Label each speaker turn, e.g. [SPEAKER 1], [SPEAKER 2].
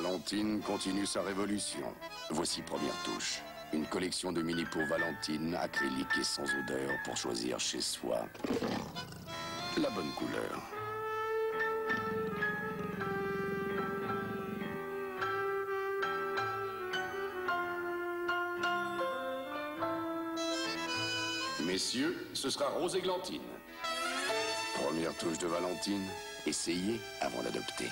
[SPEAKER 1] Valentine continue sa révolution. Voici première touche. Une collection de mini pour Valentine, acrylique et sans odeur pour choisir chez soi la bonne couleur. Messieurs, ce sera Rose Églantine. Première touche de Valentine, essayez avant d'adopter.